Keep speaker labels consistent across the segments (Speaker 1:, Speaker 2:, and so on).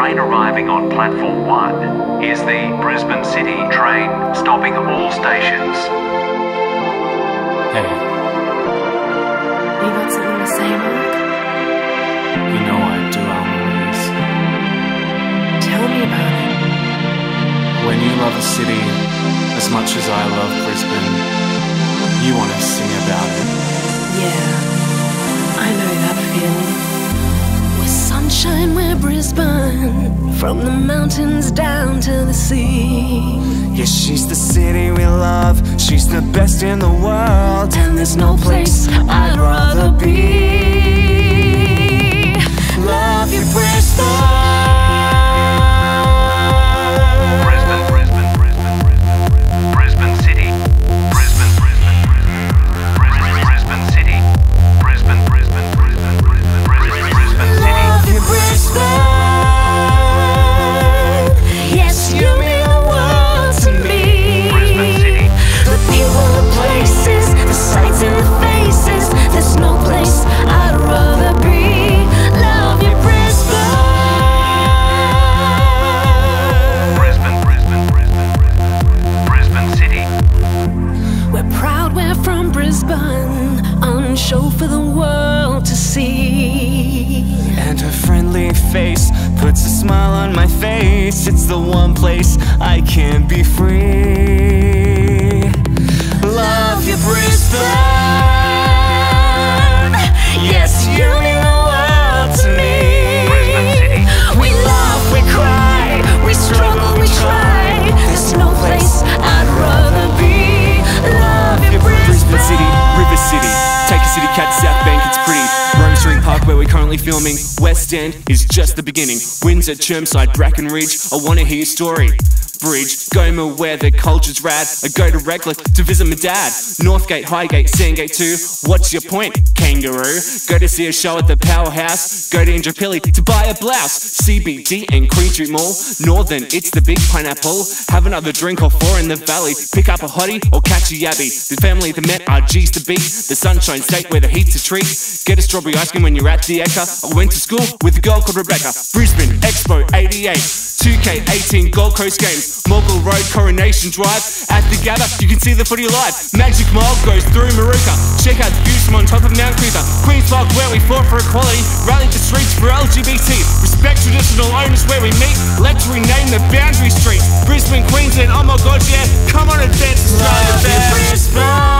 Speaker 1: train arriving on platform 1 is the Brisbane City train stopping all stations.
Speaker 2: Hey,
Speaker 3: You got something to say, Mark?
Speaker 2: you know I do, Almaryse.
Speaker 3: Tell me about it.
Speaker 2: When you love a city as much as I love Brisbane,
Speaker 3: we're From the mountains down to the sea.
Speaker 4: Yeah, she's the city we love. She's the best in the world.
Speaker 3: And there's no place I'd rather be.
Speaker 4: Face puts a smile on my face. It's the one place I can be free. Currently filming. West End is just the beginning. Windsor, Chermside, Bracken Ridge. I wanna hear your story. Bridge, GOMA, where the culture's rad. I go to Redcliffe to visit my dad. Northgate, Highgate, Sandgate too. What's your point, kangaroo? Go to see a show at the Powerhouse. Go to Indooroopilly to buy a blouse. CBD and Queen Street Mall. Northern, it's the big pineapple. Have another drink or four in the valley. Pick up a hottie or catch a yabby. The family that met are G's to beat. The sunshine state where the heat's a treat. Get a strawberry ice cream when you're at the Ekka. I went to school with a girl called Rebecca. Brisbane Expo 88. 2K18 Gold Coast Games, Moggill Road, Coronation Drive. At the Gabba, you can see the footy live. Magic Mile goes through Moorooka. Check out the views from on top of Mount Creeper. Queen's Park, where we fought for equality. Rally the streets for LGBT. Respect traditional owners where we meet. Let's rename the boundary street. Brisbane, Queensland, oh my god, yeah. Come on and dance, Australia, Brisbane. Love you,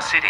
Speaker 1: City.